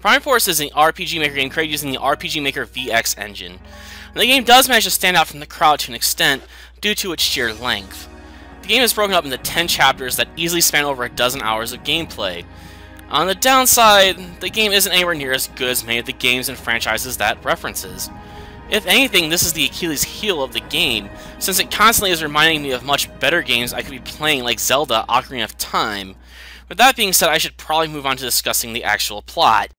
Prime Force is an RPG Maker game created using the RPG Maker VX engine. And the game does manage to stand out from the crowd to an extent due to its sheer length. The game is broken up into 10 chapters that easily span over a dozen hours of gameplay. On the downside, the game isn't anywhere near as good as many of the games and franchises that references. If anything, this is the Achilles heel of the game, since it constantly is reminding me of much better games I could be playing like Zelda Ocarina of Time. With that being said, I should probably move on to discussing the actual plot.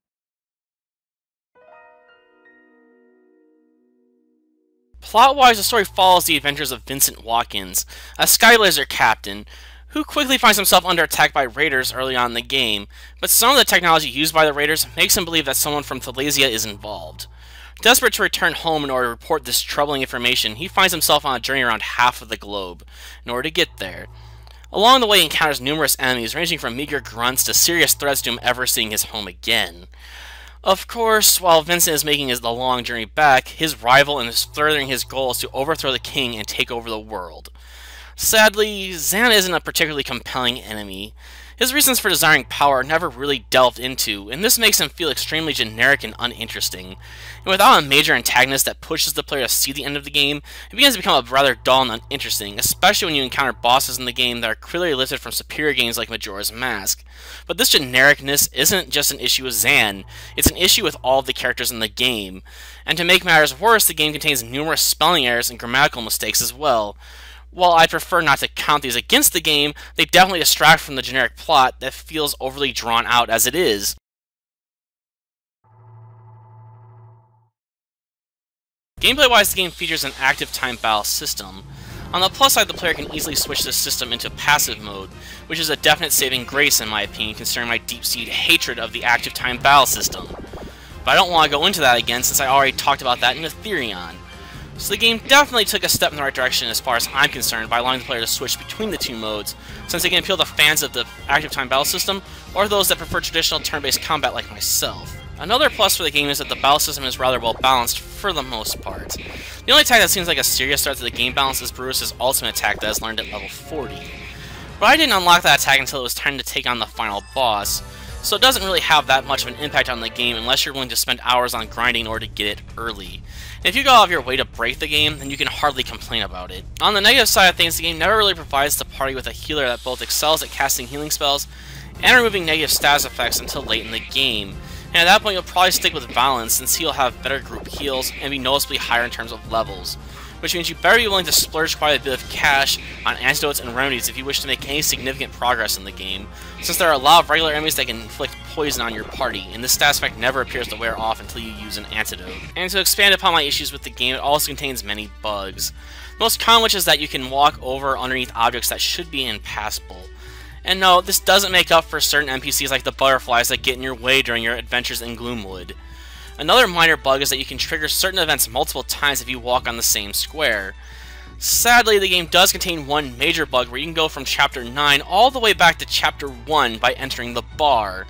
Plot-wise, the story follows the adventures of Vincent Watkins, a Sky captain, who quickly finds himself under attack by raiders early on in the game, but some of the technology used by the raiders makes him believe that someone from Thalasia is involved. Desperate to return home in order to report this troubling information, he finds himself on a journey around half of the globe in order to get there. Along the way, he encounters numerous enemies, ranging from meager grunts to serious threats to him ever seeing his home again. Of course, while Vincent is making his, the long journey back, his rival is furthering his goal is to overthrow the king and take over the world. Sadly, Zan isn't a particularly compelling enemy. His reasons for desiring power are never really delved into, and this makes him feel extremely generic and uninteresting. And without a major antagonist that pushes the player to see the end of the game, it begins to become rather dull and uninteresting, especially when you encounter bosses in the game that are clearly lifted from superior games like Majora's Mask. But this genericness isn't just an issue with Zan, it's an issue with all of the characters in the game. And to make matters worse, the game contains numerous spelling errors and grammatical mistakes as well. While I prefer not to count these against the game, they definitely distract from the generic plot that feels overly drawn out as it is. Gameplay-wise, the game features an active time battle system. On the plus side, the player can easily switch this system into passive mode, which is a definite saving grace in my opinion, considering my deep-seated hatred of the active time battle system. But I don't want to go into that again since I already talked about that in Aetherion. So the game definitely took a step in the right direction as far as I'm concerned by allowing the player to switch between the two modes, since they can appeal to fans of the active time battle system, or those that prefer traditional turn-based combat like myself. Another plus for the game is that the battle system is rather well balanced for the most part. The only attack that seems like a serious threat to the game balance is Bruce's ultimate attack that is learned at level 40. But I didn't unlock that attack until it was time to take on the final boss, so it doesn't really have that much of an impact on the game unless you're willing to spend hours on grinding in order to get it early. If you go out of your way to break the game, then you can hardly complain about it. On the negative side of things, the game never really provides the party with a healer that both excels at casting healing spells and removing negative status effects until late in the game. And at that point, you'll probably stick with Valence since he'll have better group heals and be noticeably higher in terms of levels which means you better be willing to splurge quite a bit of cash on antidotes and remedies if you wish to make any significant progress in the game, since there are a lot of regular enemies that can inflict poison on your party, and this stat effect never appears to wear off until you use an antidote. And to expand upon my issues with the game, it also contains many bugs. The most common which is that you can walk over underneath objects that should be impassable. And no, this doesn't make up for certain NPCs like the butterflies that get in your way during your adventures in Gloomwood. Another minor bug is that you can trigger certain events multiple times if you walk on the same square. Sadly, the game does contain one major bug where you can go from Chapter 9 all the way back to Chapter 1 by entering the bar.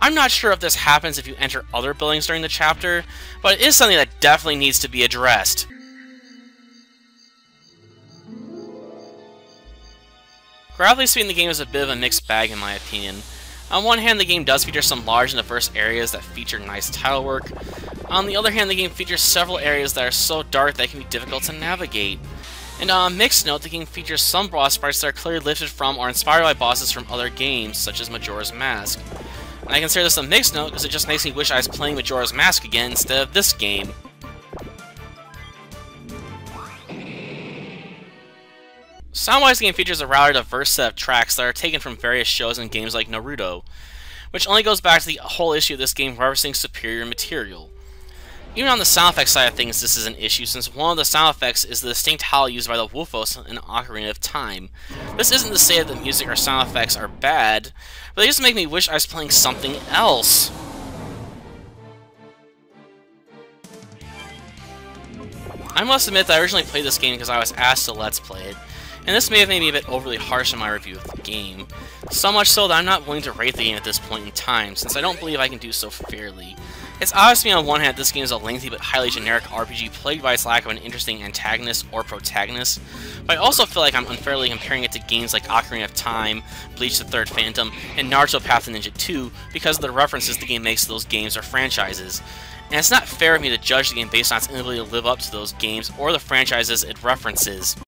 I'm not sure if this happens if you enter other buildings during the chapter, but it is something that definitely needs to be addressed. Graphically speaking, the game is a bit of a mixed bag in my opinion. On one hand, the game does feature some large and diverse areas that feature nice tile work. On the other hand, the game features several areas that are so dark that can be difficult to navigate. And on a mixed note, the game features some boss fights that are clearly lifted from or inspired by bosses from other games, such as Majora's Mask. And I consider this a mixed note because it just makes me wish I was playing Majora's Mask again instead of this game. Soundwise, game features a rather diverse set of tracks that are taken from various shows and games like Naruto, which only goes back to the whole issue of this game referencing superior material. Even on the sound effects side of things, this is an issue, since one of the sound effects is the distinct howl used by the Wolfos in Ocarina of Time. This isn't to say that the music or sound effects are bad, but they just make me wish I was playing something else. I must admit that I originally played this game because I was asked to Let's Play it, and this may have made me a bit overly harsh in my review of the game. So much so that I'm not willing to rate the game at this point in time, since I don't believe I can do so fairly. It's obvious to me on one hand this game is a lengthy but highly generic RPG plagued by its lack of an interesting antagonist or protagonist, but I also feel like I'm unfairly comparing it to games like Ocarina of Time, Bleach the Third Phantom, and Naruto Path of Ninja 2 because of the references the game makes to those games or franchises. And it's not fair of me to judge the game based on its inability to live up to those games or the franchises it references.